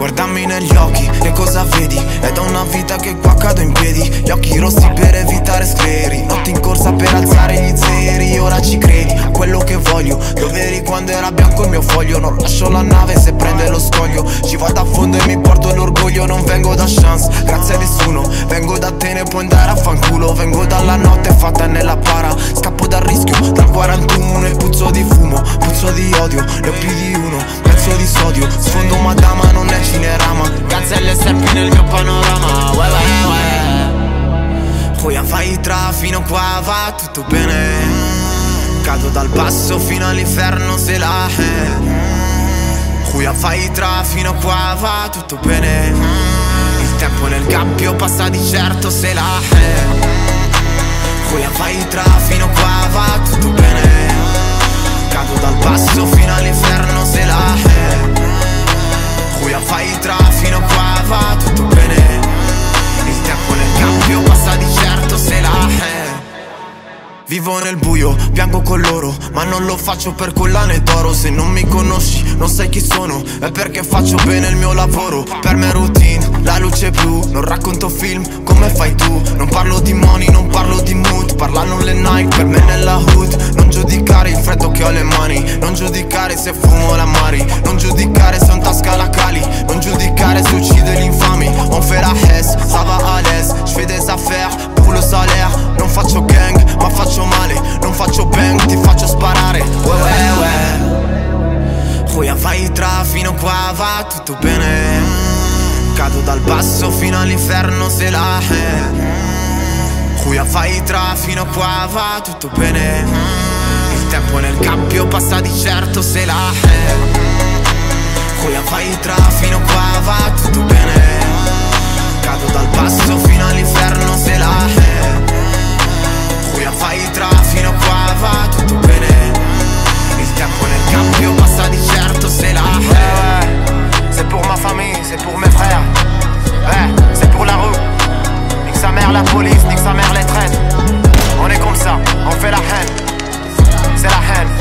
Guardami negli occhi che cosa vedi? È da una vita che qua cado in piedi. Gli occhi rossi per evitare scleri. Notti in corsa per alzare gli zeri. Ora ci credi a quello che voglio. Dove eri quando era bianco il mio foglio. Non lascio la nave se prende lo scoglio l'orgoglio Non vengo da chance, grazie a nessuno. Vengo da te, ne puoi andare a fanculo. Vengo dalla notte fatta nella para. Scappo dal rischio, dal 41 E puzzo di fumo, puzzo di odio Ne ho più di uno, pezzo di sodio. Sfondo madama, non è cinerama. Gazzelle e serpi nel mio panorama. Uè, uè, uè. Poi fai tra fino qua va tutto bene. Cado dal basso fino all'inferno se la è Huia fai tra fino qua va tutto bene. Il tempo nel gabbio passa di certo se la è Huia fai tra fino qua va tutto bene. Cado dal basso fino all'inferno se la è Huia fai tra Vivo nel buio, piango con loro Ma non lo faccio per collane d'oro. Se non mi conosci, non sai chi sono È perché faccio bene il mio lavoro. Per me è routine, la luce blu Non racconto film, come fai tu? Non parlo di money, non parlo di mood Parlano le Nike, per me nella hood. Non giudicare il freddo che ho le mani Non giudicare se fumo la mari Non giudicare se ho in tasca la cali Non giudicare se uccide gli qua va tutto bene. Cado dal basso fino all'inferno se la è Huia fai tra fino qua va tutto bene. Il tempo nel cappio passa di certo se la è Huia fai tra fino qua va tutto bene. Cado dal basso fino all'inferno se la è Huia fai tra fino qua va la police, nique sa mère les traîne. On est comme ça, on fait la haine. C'est la haine.